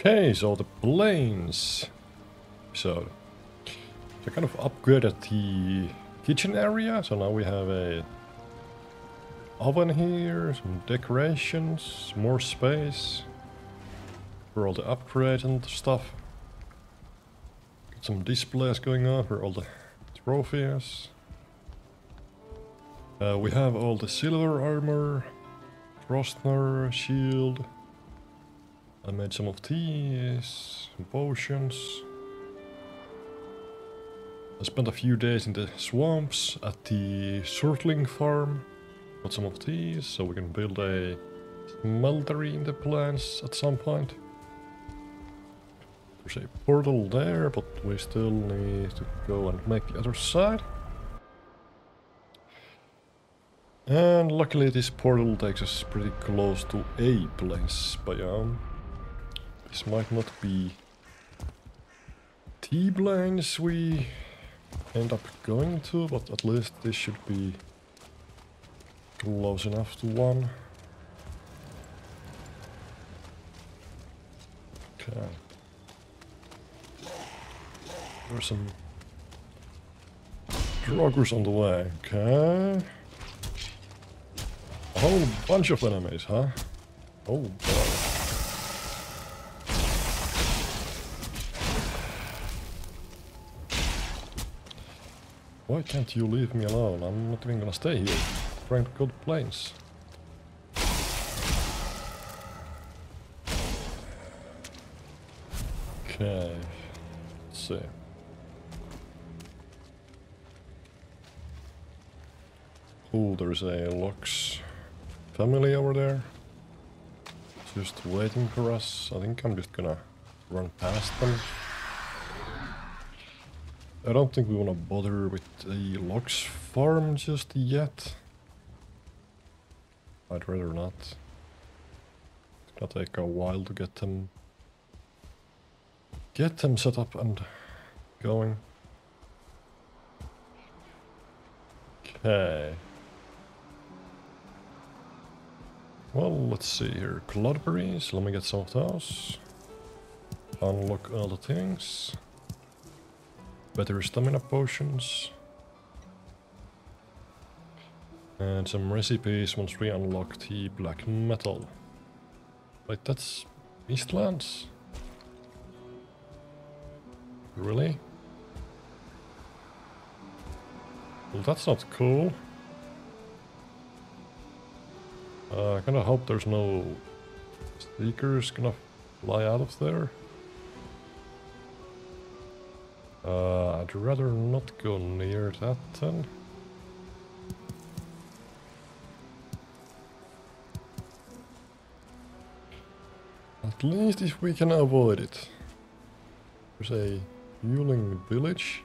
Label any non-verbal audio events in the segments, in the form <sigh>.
Okay, so the Plains. So, I kind of upgraded the kitchen area, so now we have a oven here, some decorations, more space for all the upgrades and stuff. Got some displays going on for all the trophies. Uh, we have all the silver armor, Frostner shield. I made some of these, some potions. I spent a few days in the swamps at the Surtling farm. Got some of these, so we can build a smeltery in the Plains at some point. There's a portal there, but we still need to go and make the other side. And luckily this portal takes us pretty close to a Plains biome. This might not be T-blinds we end up going to, but at least this should be close enough to one. Okay. There's some Draugrs on the way, okay. A whole bunch of enemies, huh? Oh. Why can't you leave me alone? I'm not even gonna stay here. I'm trying to go Plains. Okay. Let's see. Oh, there's a Lox family over there. Just waiting for us. I think I'm just gonna run past them. I don't think we want to bother with the Lox farm just yet. I'd rather not. It's gonna take a while to get them get them set up and going. Okay. Well, let's see here. Cloudberries, let me get some of those. Unlock all the things. Better stamina potions. And some recipes once we unlock the black metal. Wait, that's Eastlands? Really? Well, that's not cool. Uh, I kinda hope there's no sneakers gonna fly out of there. Uh, I'd rather not go near that then. At least if we can avoid it. There's a Fuling village.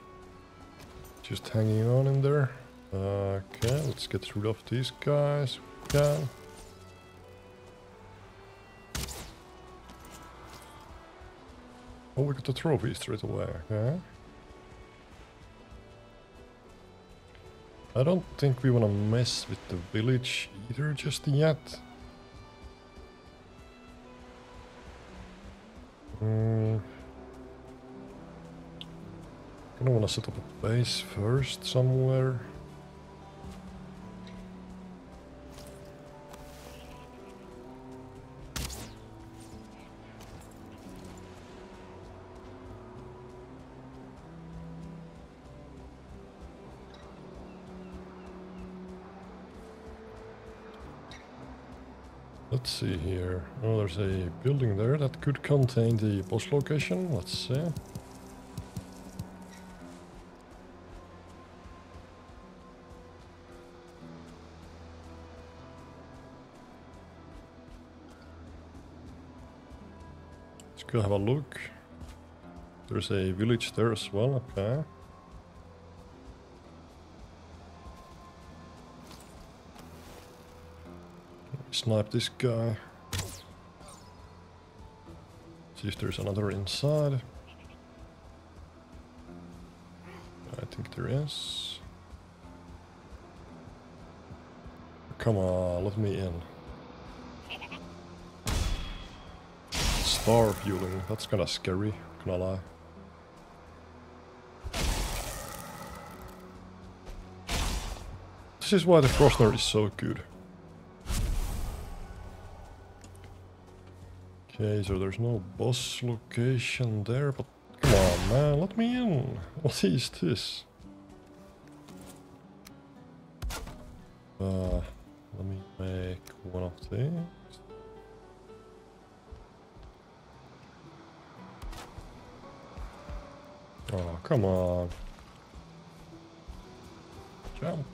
Just hanging on in there. Okay, let's get rid of these guys. We can. Oh, we got the trophy straight away, okay. I don't think we want to mess with the village either just yet. Gonna want to set up a base first somewhere. Let's see here. Oh, there's a building there that could contain the boss location. Let's see. Let's go have a look. There's a village there as well, okay. Snipe this guy. See if there's another inside. I think there is. Come on, let me in. star Fuling. That's kinda scary, gonna lie. This is why the Frostner is so good. Okay, so there's no boss location there, but come on man, let me in. What is this? Uh, let me make one of these. Oh, come on. Jump.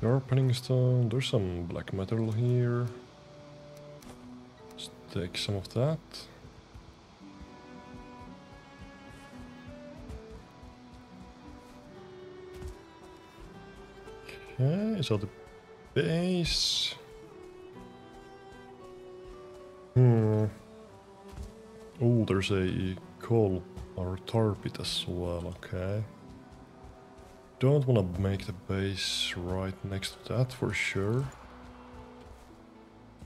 Sharpening stone. There's some black metal here. Take some of that. Okay, so the base. Hmm. Oh, there's a coal or tar pit as well, okay. Don't want to make the base right next to that for sure.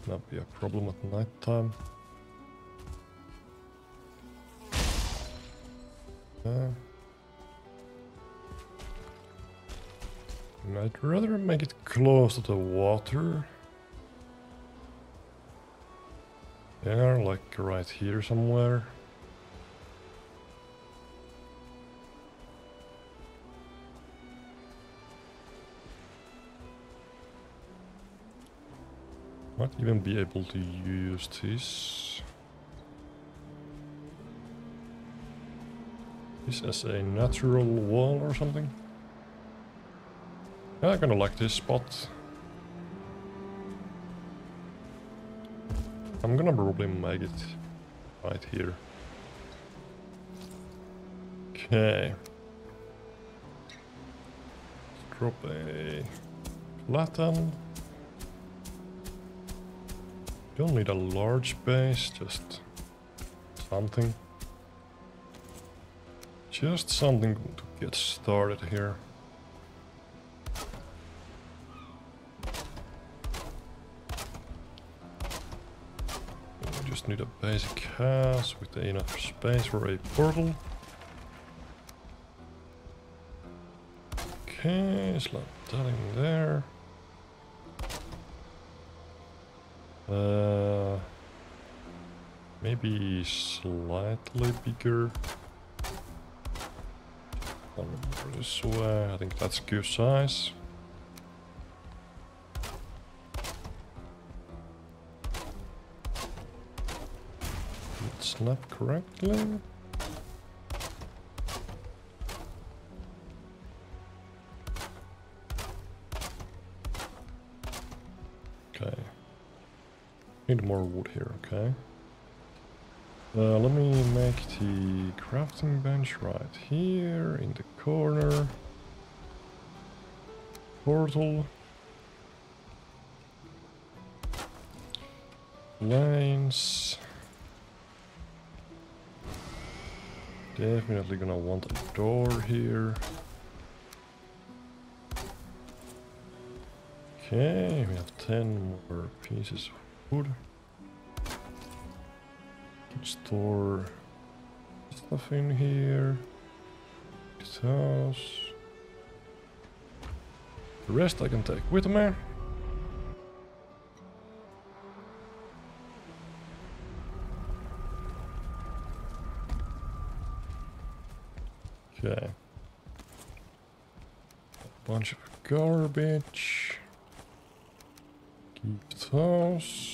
That'd be a problem at night time. Yeah. I'd rather make it close to the water. Yeah, like right here somewhere. Might even be able to use this. This as a natural wall or something. Yeah, I'm gonna like this spot. I'm gonna probably make it right here. Okay. Drop a flatten. Don't need a large base, just something. Just something to get started here. just need a basic house with enough space for a portal. Okay, slot that in there. Uh, maybe slightly bigger. This way, I think that's good size. snap correctly. Need more wood here, okay. Uh, let me make the crafting bench right here in the corner. Portal. Lines. Definitely gonna want a door here. Okay, we have 10 more pieces Can store stuff in here. This house. The rest I can take with me. Okay. A bunch of garbage. Keep those.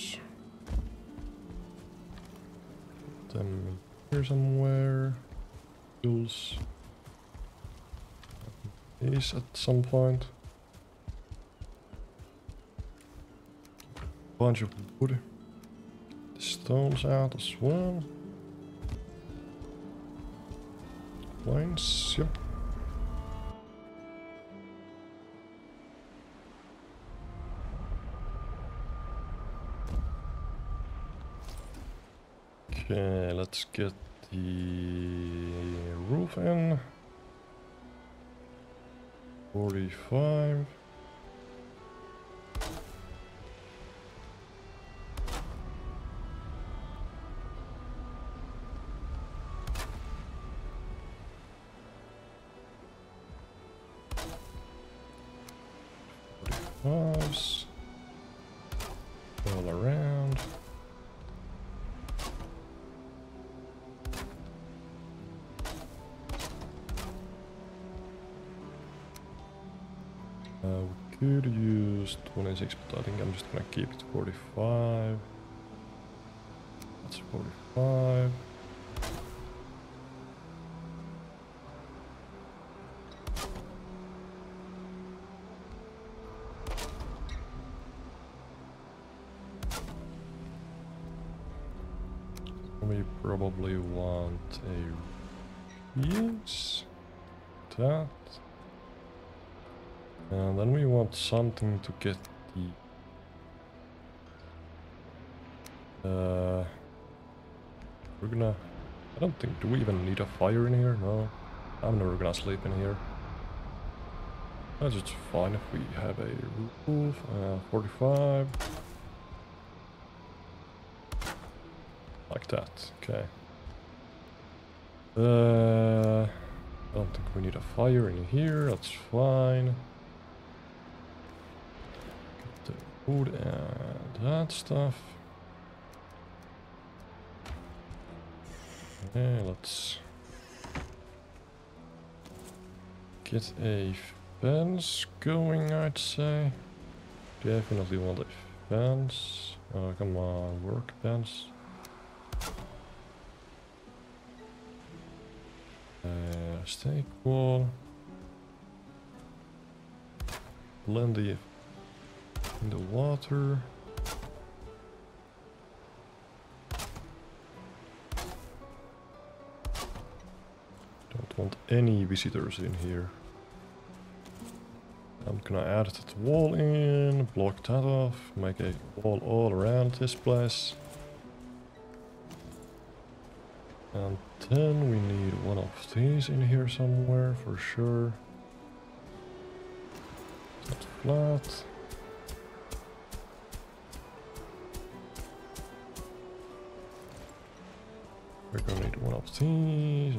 Them here somewhere. Tools. These at some point. Bunch of wood. The stones out as well. lines, yep. Okay, let's get the roof in. 45. Could use 26, but I think I'm just gonna keep it 45. That's 45. We probably want a yes, that, want something to get the. Uh, we're gonna. I don't think. Do we even need a fire in here? No. I'm never gonna sleep in here. That's just fine if we have a roof. Uh, 45. Like that, okay. Uh, I don't think we need a fire in here, that's fine. Wood and that stuff. Okay, let's get a fence going, I'd say. Definitely want a fence. Oh, come on, work fence. Uh, stake wall. Plenty the water. Don't want any visitors in here. I'm gonna add that wall in, block that off, make a wall all around this place. And then we need one of these in here somewhere for sure. Not flat. One of these.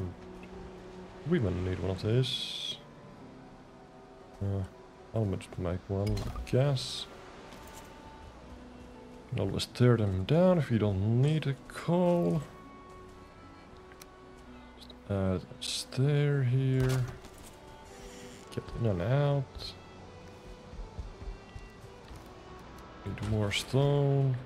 We even need one of these. Uh, I'll just make one, I guess. Can always tear them down if you don't need a coal. Uh, stair here. Get in and out. Need more stone.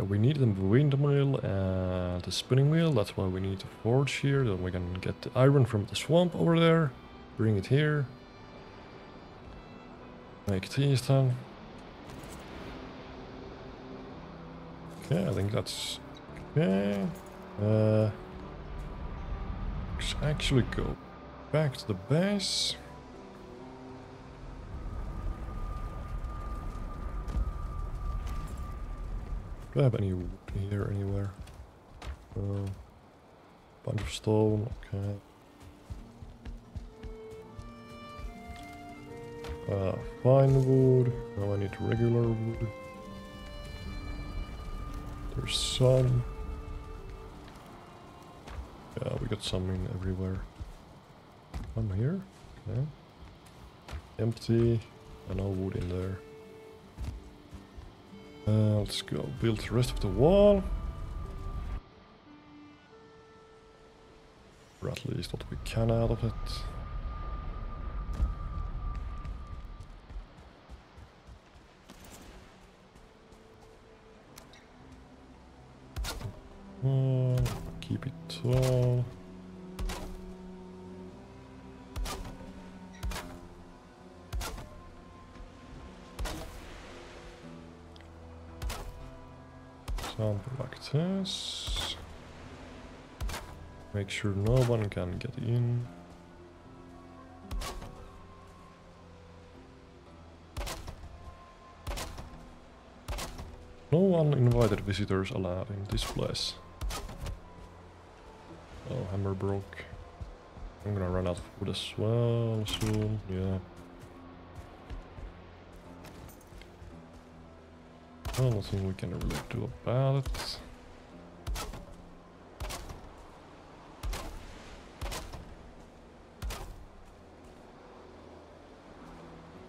Yeah, we need the windmill and the spinning wheel. That's why we need the forge here. Then we can get the iron from the swamp over there. Bring it here. Make these then. Okay, I think that's okay. Uh, let's actually go back to the base. Do I have any here anywhere? Uh, bunch of stone, okay. Uh, fine wood. Now I need regular wood. There's some. Yeah, we got some in everywhere. Come here. Okay. Empty. And no wood in there. Uh, let's go build the rest of the wall. Or at least what we can out of it. Can get in. No uninvited visitors allowed in this place. Oh, hammer broke. I'm gonna run out of wood as well soon, yeah. Well, nothing we can really do about it.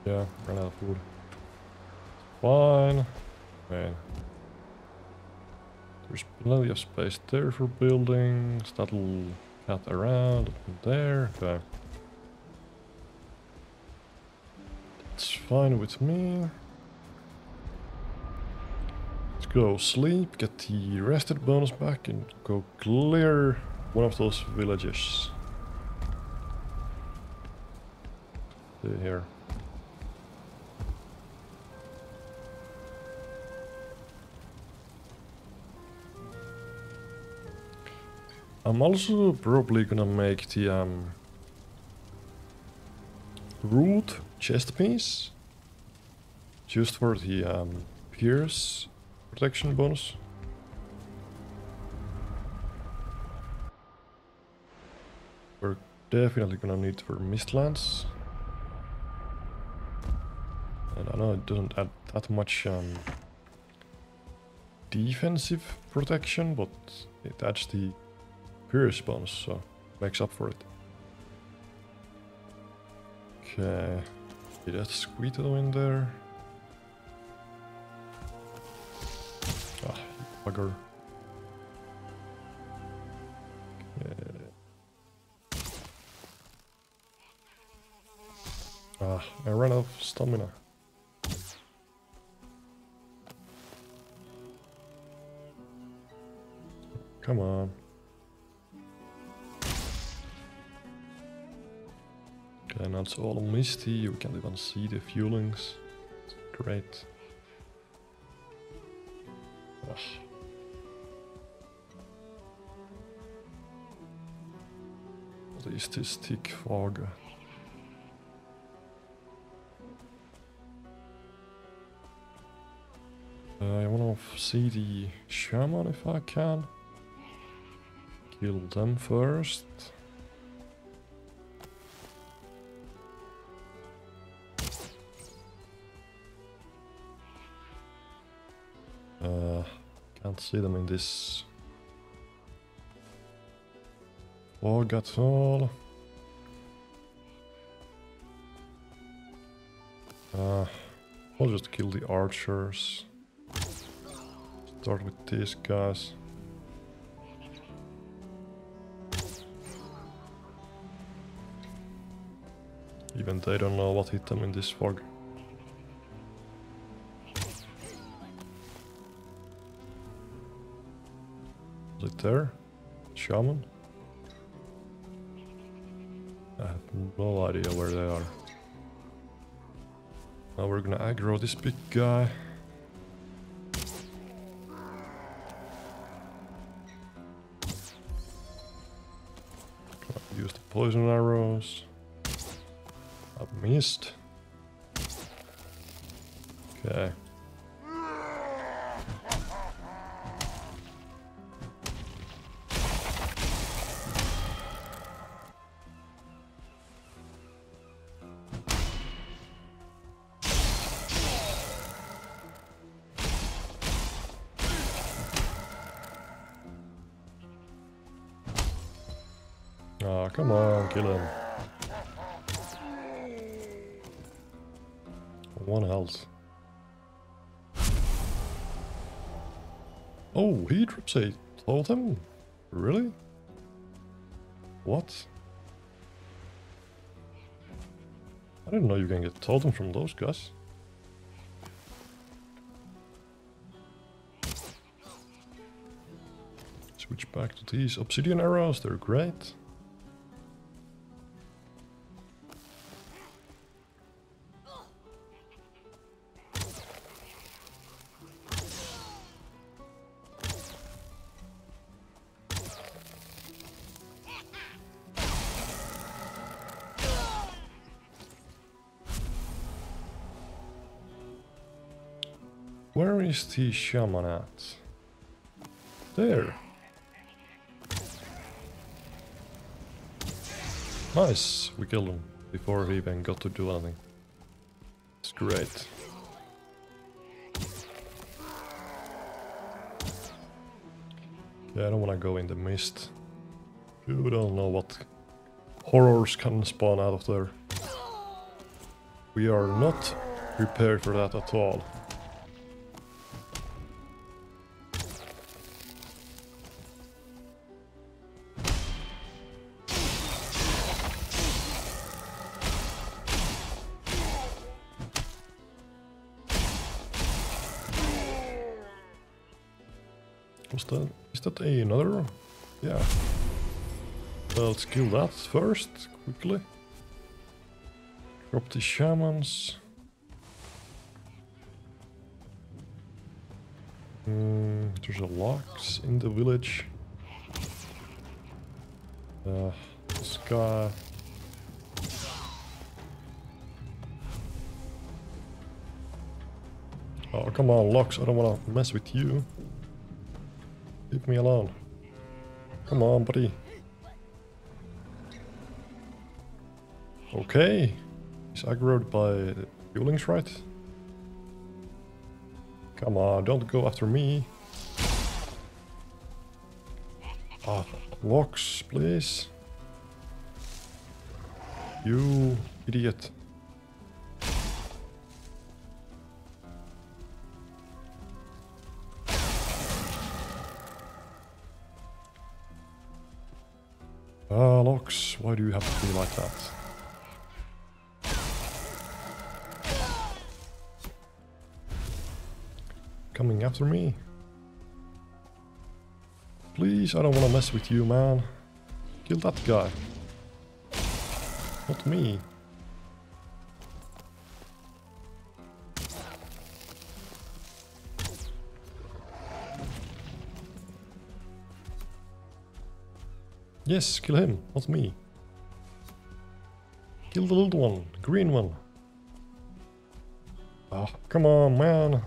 Yeah, ran out of food. Fine. Man. There's plenty of space there for buildings. That'll cut around there. Okay. It's fine with me. Let's go sleep, get the rested bonus back and go clear one of those villages. Here. I'm also probably gonna make the um, root chest piece just for the um, pierce protection bonus. We're definitely gonna need for Mistlands. And I know it doesn't add that much um, defensive protection, but it adds the Pierce bonus, so makes up for it. Okay, See that Squeetle in there. Ah, bugger. Ah, I ran out of stamina. Come on. It's all misty. You can't even see the Fulings. It's great. Ugh. What is this thick fog? Uh, I wanna see the shaman if I can. Kill them first. See them in this fog at all. Uh, I'll just kill the archers. Start with these guys. Even they don't know what hit them in this fog. There? Shaman? I have no idea where they are. Now we're gonna aggro this big guy. Use the poison arrows. I missed. Okay. Oh, he drops a totem? Really? What? I didn't know you can get totem from those guys. Switch back to these obsidian arrows, they're great. The shaman at? There. Nice, we killed him before he even got to do anything. It's great. Yeah, I don't want to go in the mist. You don't know what horrors can spawn out of there. We are not prepared for that at all. Was that, is that another? Yeah. Well, let's kill that first, quickly. Drop the shamans. Hmm, there's a Lox in the village. Uh, this guy. Oh, come on, Lox. I don't want to mess with you. Leave me alone. Come on, buddy. Okay. He's aggroed by Fulings, right? Come on, don't go after me. Ah, Lox, please. You idiot. Why do you have to be like that? coming after me. Please, I don't want to mess with you, man. Kill that guy. Not me. Yes, kill him, not me. Kill the little one, green one. Oh, come on, man.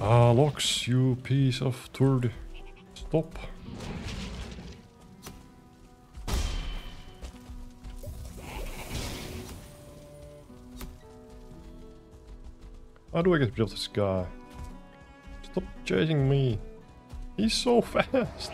Ah, Lox, you piece of turd. Stop. How do I get rid of this guy? Stop chasing me. He's so <laughs> fast.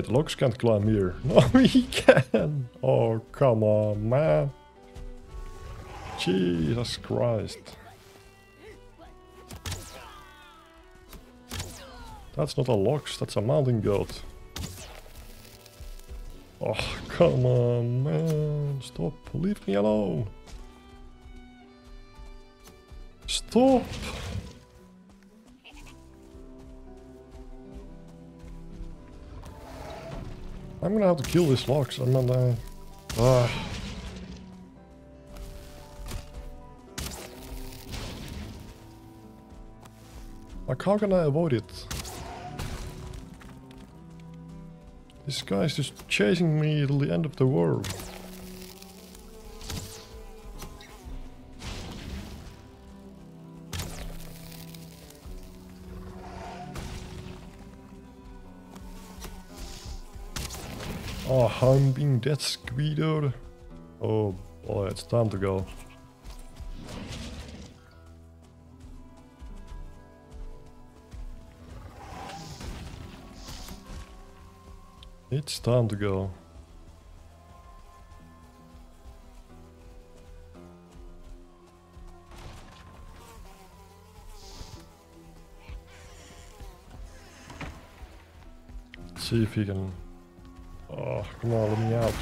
The Lox can't climb here. <laughs> No, he can! Oh, come on, man. Jesus Christ. That's not a lox, that's a mountain goat. Oh, come on, man. Stop. Leave me alone. Stop. I'm gonna have to kill this lox. I'm not dying. Ah. Like, how can I avoid it? This guy's just chasing me till the end of the world. I'm being dead squeeded. Oh boy, it's time to go. It's time to go. See if he can... Come on, let me out.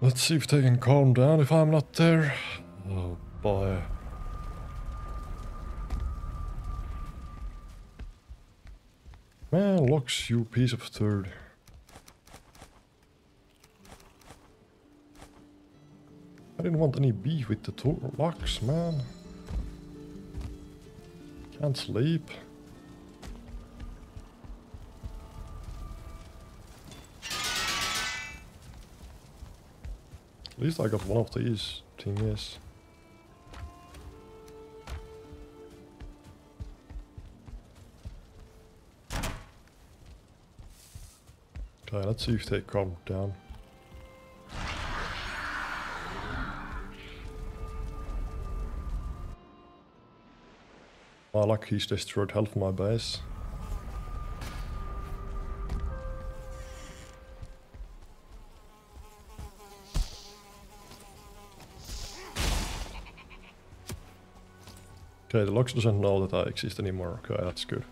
Let's see if they can calm down if I'm not there. Oh boy. Man, Lox, you piece of turd. I didn't want any beef with the Lox, man. Can't sleep. Least I got one of these thingies. Okay, let's see if they come down. My luck he's destroyed half my base. Okay, the Lox doesn't know that I exist anymore. Okay, that's good.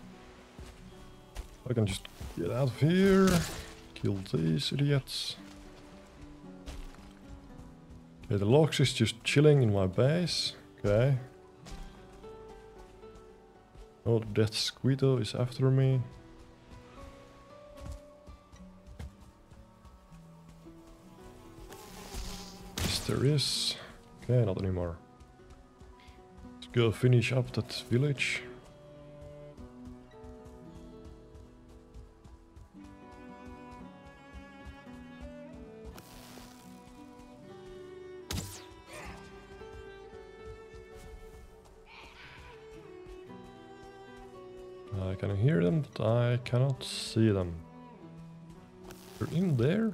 I can just get out of here. Kill these idiots. Okay, the Lox is just chilling in my base. Okay. Oh, the Deathsquito is after me. Yes, there is. Okay, not anymore go finish up that village. I can hear them, but I cannot see them. They're in there?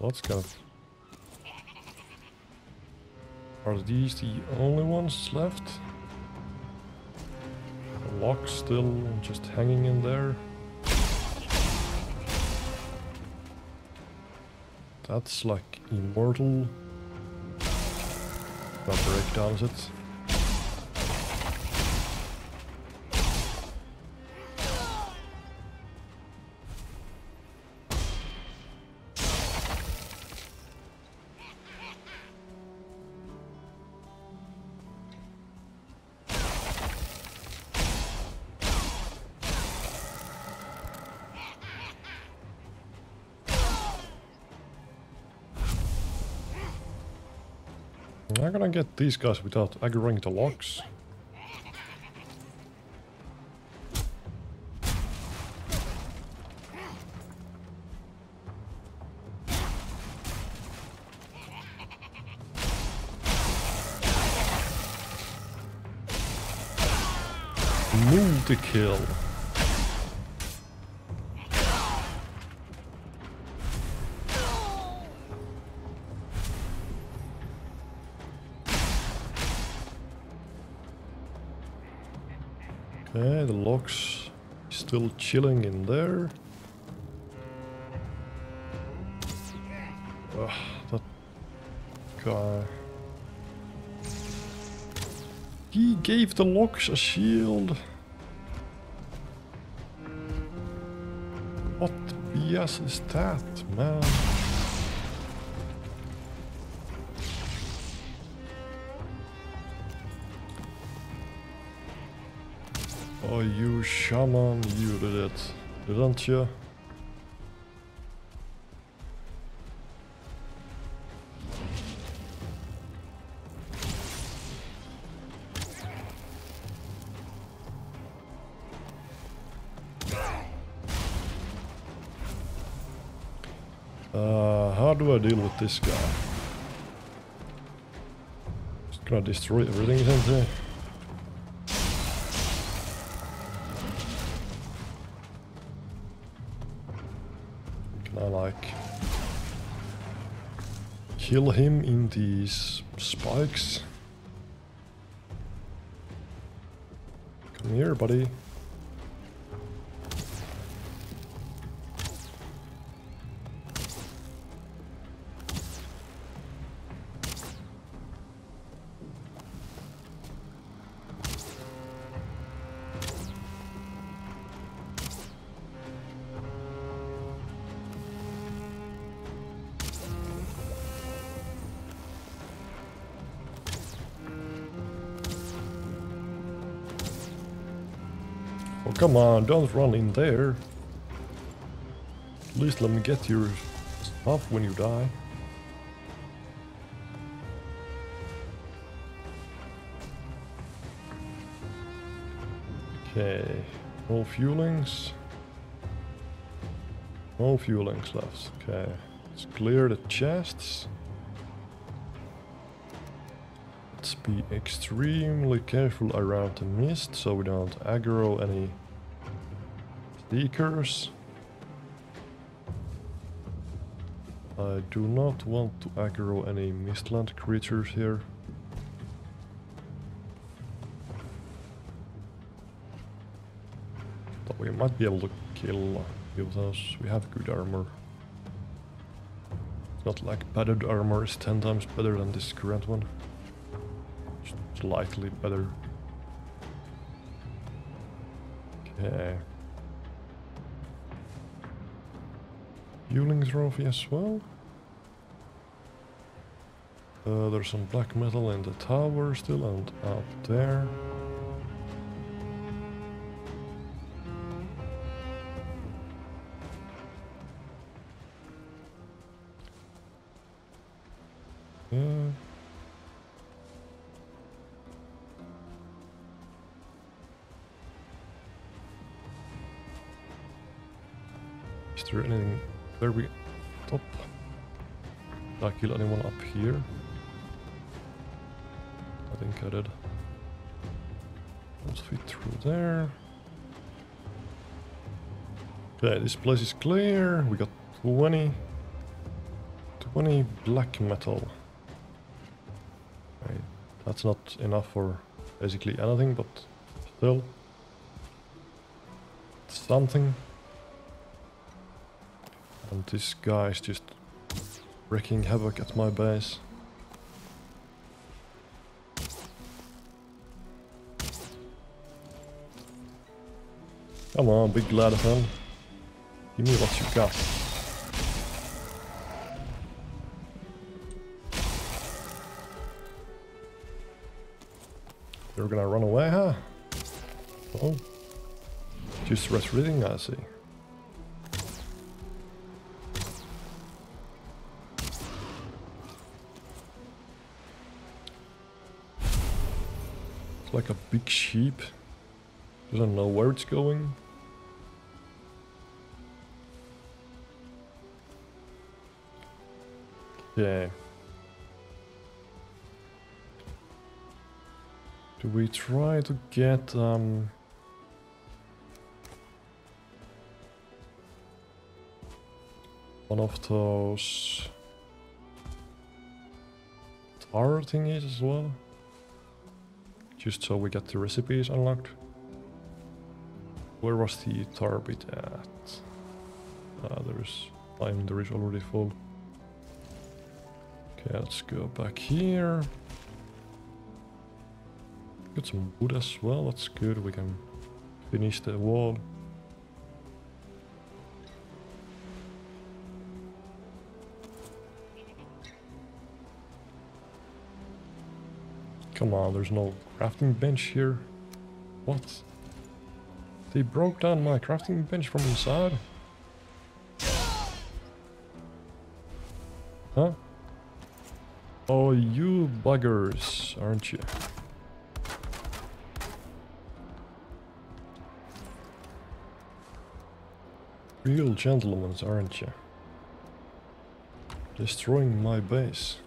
Kind of... Are these the only ones left? The lock still just hanging in there. That's like immortal. That breakdowns it. Get these guys without aggroing the Lox. Multi-kill. Okay, the Lox still chilling in there. Ugh, that guy. He gave the Lox a shield. What BS is that, man? Oh, you shaman, you did it, didn't you? Uh, how do I deal with this guy? Just gonna destroy everything, isn't he? Kill him in these spikes. Come here, buddy. Come on, don't run in there. At least let me get your stuff when you die. Okay, no Fulings. No Fulings left. Okay, let's clear the chests. Let's be extremely careful around the mist so we don't aggro any seekers. I do not want to aggro any Mistland creatures here. But we might be able to kill, kill those. We have good armor. It's not like padded armor is 10 times better than this current one. Just slightly better. Okay. Fuling trophy as well. Uh, there's some black metal in the tower still and up there. Okay, this place is clear. We got 20. 20 black metal. That's not enough for basically anything, but still. Something. And this guy is just wreaking havoc at my base. Come on, big Gladfell. Give me what you got. You're gonna run away, huh? Oh. Just retreating, I see. It's like a big sheep. Doesn't know where it's going. Yeah. Do we try to get um one of those tower thingies as well? Just so we get the recipes unlocked. Where was the tar pit at? Ah, there's... My inventory is already full. Okay, let's go back here. Got some wood as well, that's good. We can finish the wall. Come on, there's no crafting bench here. What? They broke down my crafting bench from inside? Huh? Oh, you buggers, aren't you? Real gentlemen, aren't you? Destroying my base.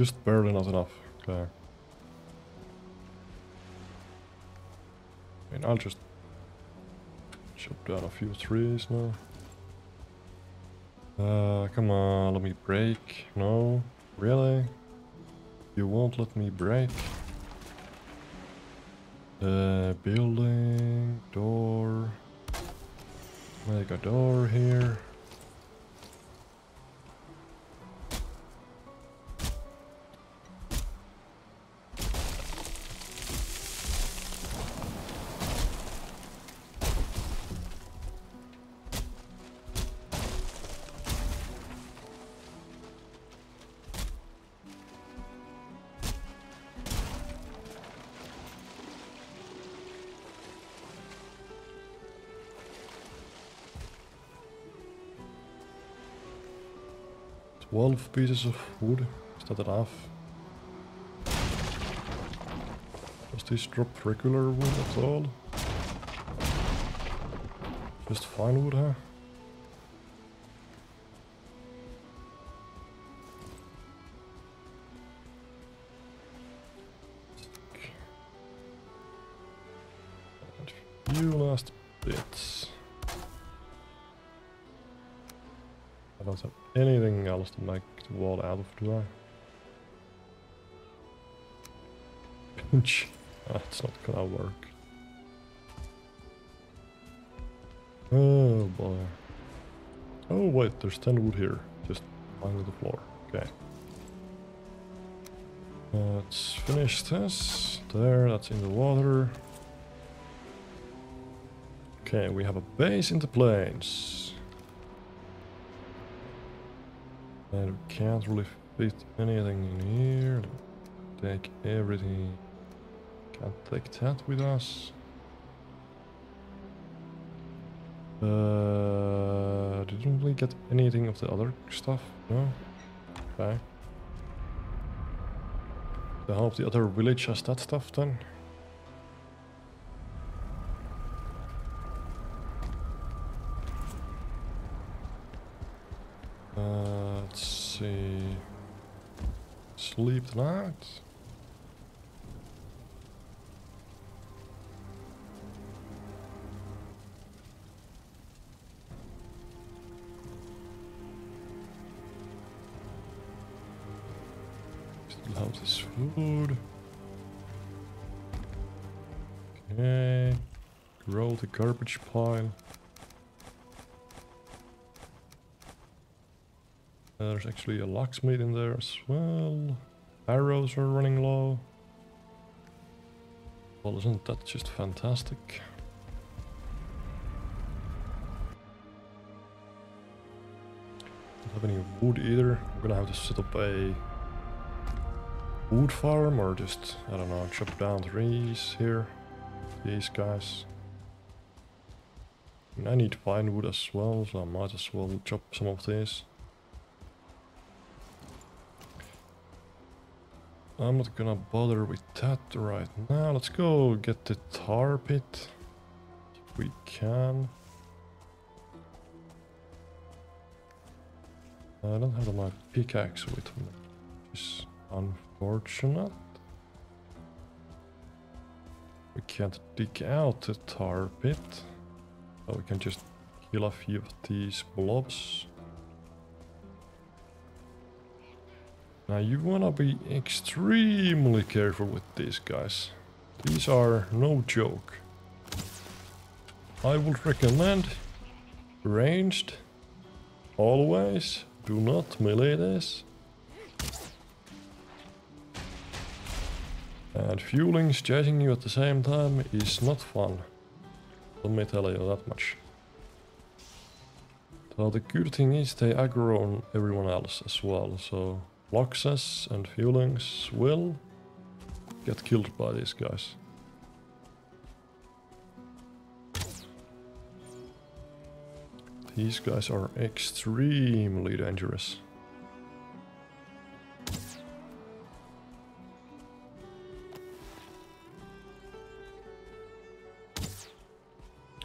Just barely not enough. Okay. I mean, I'll just chop down a few trees now. Uh, come on, let me break. No, really? You won't let me break? Uh, building, door. Make a door here. 12 pieces of wood. Is that enough? Does this drop regular wood at all? Just fine wood, huh? Anything else to make the wall out of, do I? Pinch. <laughs> That's not gonna work. Oh boy. Oh wait, there's 10 wood here. Just under the floor. Okay. Let's finish this. There, that's in the water. Okay, we have a base in the plains. And we can't really fit anything in here. Take everything. Can't take that with us. Uh, didn't we get anything of the other stuff? No? Okay. I hope the other village has that stuff then. Still have this food. Okay. Grow the garbage pile. Uh, there's actually a Lox meat in there as well. Arrows are running low. Well, isn't that just fantastic? Don't have any wood either. I'm gonna have to set up a wood farm or just, I don't know, chop down trees here. These guys. I need pine wood as well, so I might as well chop some of these. I'm not gonna bother with that right now. Let's go get the tar pit. If we can. I don't have my pickaxe with me. Which is unfortunate. We can't dig out the tar pit. So we can just kill a few of these blobs. Now you wanna be extremely careful with these guys. These are no joke. I would recommend ranged always. Do not melee this. And Fulings chasing you at the same time is not fun. Let me tell you that much. So the good thing is they aggro on everyone else as well, so Loxes and Fulings will get killed by these guys. These guys are extremely dangerous.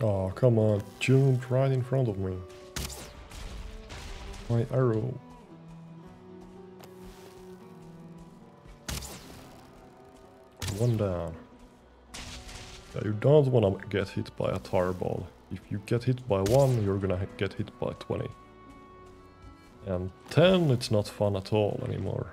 Oh, come on, jumped right in front of me. My arrow. One down. Yeah, you don't want to get hit by a tar ball. If you get hit by one, you're gonna get hit by 20. And 10, it's not fun at all anymore.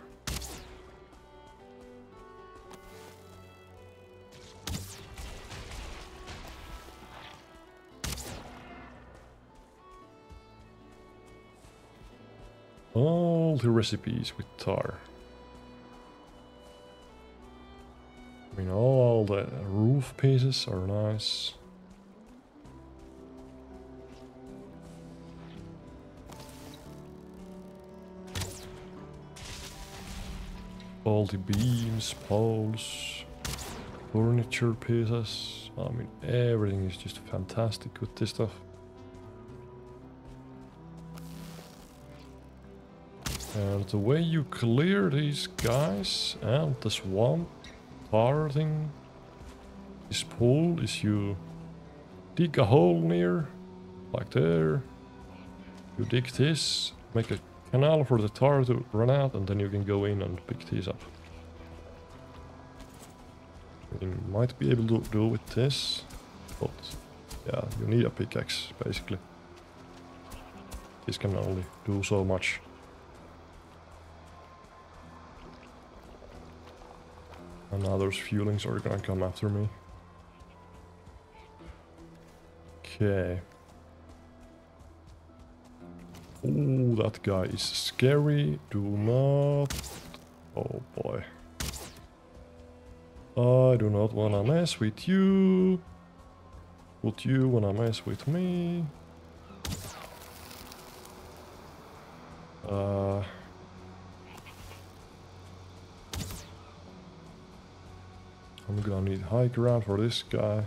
All the recipes with tar. Mean, all the roof pieces are nice. All the beams, poles, furniture pieces. I mean, everything is just fantastic with this stuff. And the way you clear these guys and the swamp tar thing, this pool, is you dig a hole near, like there. You dig this, make a canal for the tar to run out, and then you can go in and pick these up. You might be able to do with this, but yeah, you need a pickaxe, basically. This can only do so much. And now those Fulings are gonna come after me. Okay. Oh, that guy is scary. Do not... Oh boy. I do not wanna mess with you. Would you wanna mess with me? Uh... I'm gonna need high ground for this guy.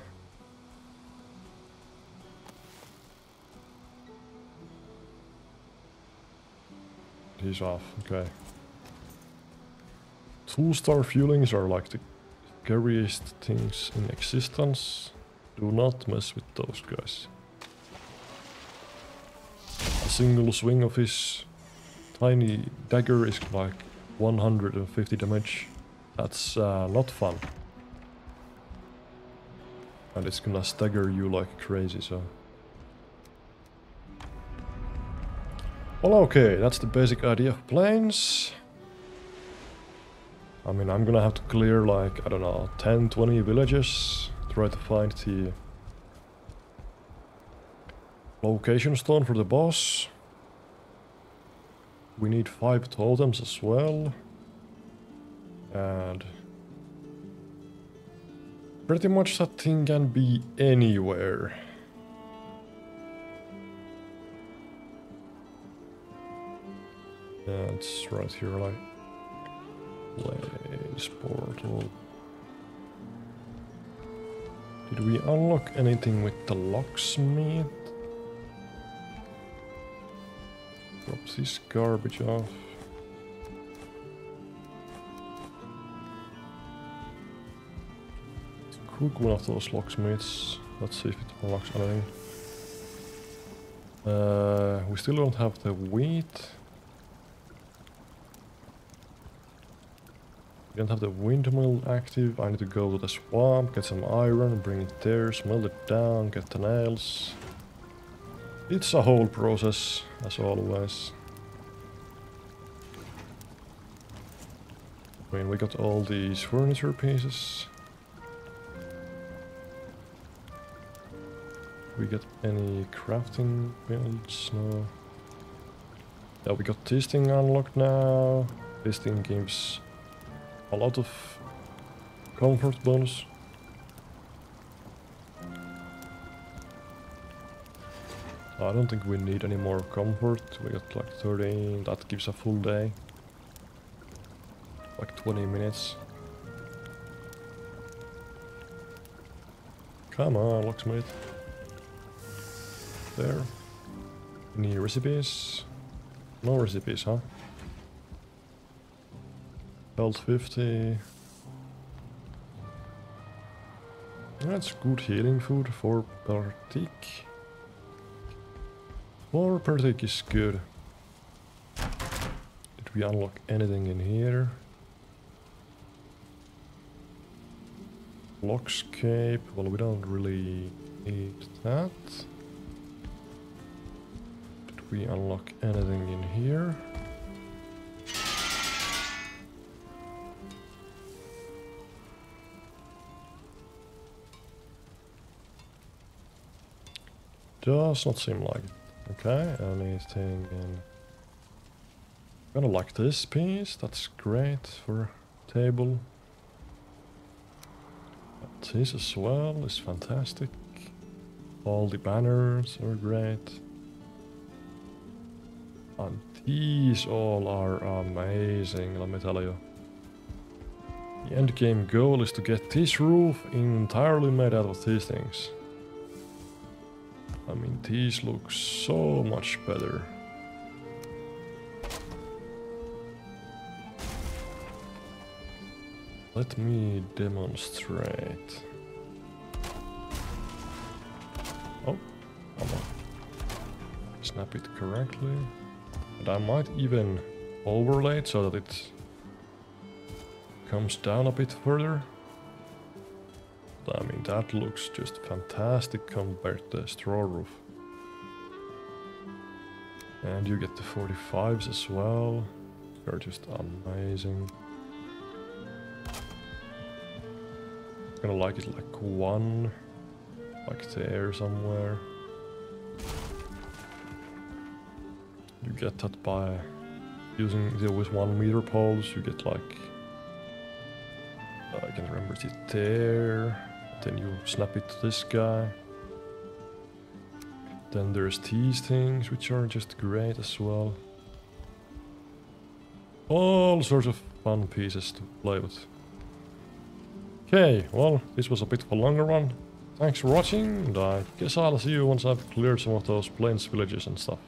He's off, okay. Two-star Fulings are like the scariest things in existence. Do not mess with those guys. A single swing of his tiny dagger is like 150 damage. That's uh, not fun. And it's gonna stagger you like crazy, so... Well, okay, that's the basic idea of Plains. I mean, I'm gonna have to clear like, I don't know, 10, 20 villages. Try to find the location stone for the boss. We need five totems as well. And pretty much that thing can be anywhere. It's right here, like place portal. Did we unlock anything with the Lox meat? Drop this garbage off. Cook one of those Lox meats. Let's see if it unlocks anything. Uh, we still don't have the wheat. We don't have the windmill active. I need to go to the swamp, get some iron, bring it there, smelt it down, get the nails. It's a whole process, as always. I mean, we got all these furniture pieces. We get any crafting builds? No. Yeah, we got this thing unlocked now. This thing gives a lot of comfort bonus. I don't think we need any more comfort. We got like 13, that gives a full day. Like 20 minutes. Come on, Lox meat. There. Any recipes? No recipes, huh? Health 50. That's good healing food for Partik. More Partik is good. Did we unlock anything in here? Lox cape. Well, we don't really need that. We unlock anything in here? Does not seem like it. Okay, anything in... Gonna like this piece, that's great for table. This as well is fantastic. All the banners are great. And these all are amazing, let me tell you. The end game goal is to get this roof entirely made out of these things. I mean, these look so much better. Let me demonstrate. Oh, come on. Snap it correctly. And I might even overlay it so that it comes down a bit further. I mean, that looks just fantastic compared to the straw roof. And you get the 45s as well. They're just amazing. Gonna like it like one, like there somewhere. You get that by using the with one meter poles. You get like I can remember it there. Then you snap it to this guy. Then there's these things, which are just great as well. All sorts of fun pieces to play with. Okay, well, this was a bit of a longer one. Thanks for watching, and I guess I'll see you once I've cleared some of those plains villages and stuff.